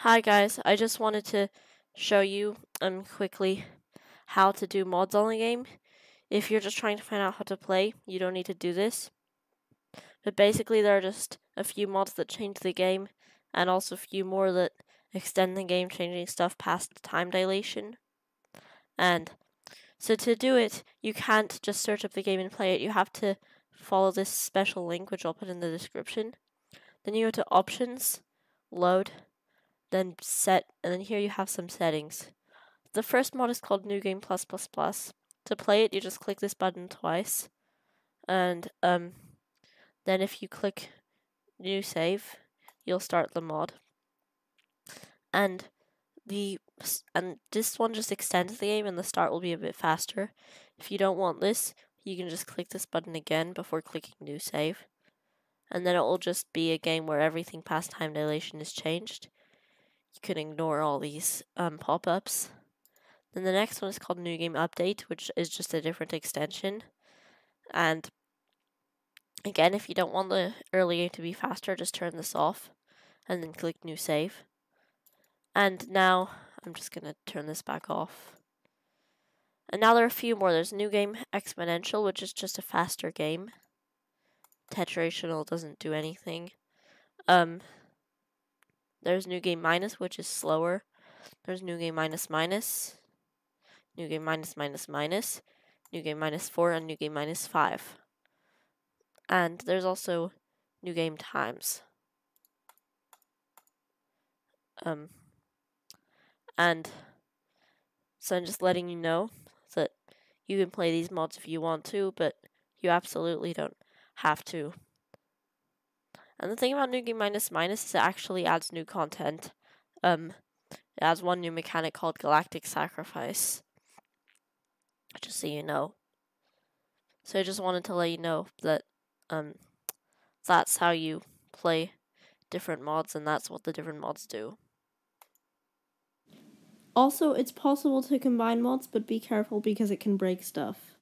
Hi guys, I just wanted to show you um quickly how to do mods on the game. If you're just trying to find out how to play, you don't need to do this. But basically there are just a few mods that change the game and also a few more that extend the game changing stuff past time dilation. And so to do it, you can't just search up the game and play it. You have to follow this special link which I'll put in the description. Then you go to options, load, then set, and then here you have some settings. The first mod is called New Game Plus Plus Plus. To play it, you just click this button twice, and um, then if you click New Save, you'll start the mod. And the and this one just extends the game, and the start will be a bit faster. If you don't want this, you can just click this button again before clicking New Save and then it will just be a game where everything past time dilation is changed you can ignore all these um, pop-ups. Then the next one is called New Game Update, which is just a different extension. And again, if you don't want the early game to be faster, just turn this off and then click New Save. And now I'm just going to turn this back off. And now there are a few more. There's New Game Exponential, which is just a faster game. Tetrational doesn't do anything. Um, there's new game minus, which is slower. There's new game minus minus, new game minus minus minus, new game minus 4, and new game minus 5. And there's also new game times. Um, and so I'm just letting you know that you can play these mods if you want to, but you absolutely don't have to. And the thing about New Game Minus Minus is it actually adds new content. Um, it adds one new mechanic called Galactic Sacrifice. Just so you know. So I just wanted to let you know that um, that's how you play different mods, and that's what the different mods do. Also, it's possible to combine mods, but be careful because it can break stuff.